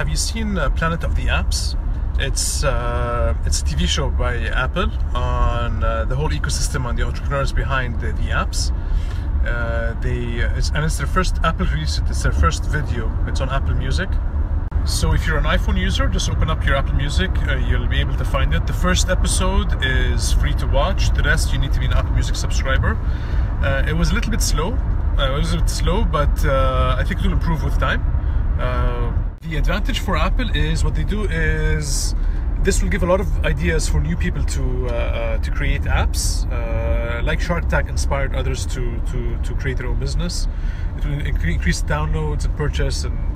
have you seen uh, Planet of the Apps? It's uh, it's a TV show by Apple on uh, the whole ecosystem on the entrepreneurs behind the, the apps. Uh, they it's, and it's their first Apple release. it. It's their first video. It's on Apple Music. So if you're an iPhone user, just open up your Apple Music. Uh, you'll be able to find it. The first episode is free to watch. The rest you need to be an Apple Music subscriber. Uh, it was a little bit slow. Uh, it was a bit slow, but uh, I think it will improve with time. The advantage for Apple is what they do is this will give a lot of ideas for new people to uh, uh, to create apps. Uh, like Shark Tank inspired others to, to to create their own business. It will increase downloads and purchase and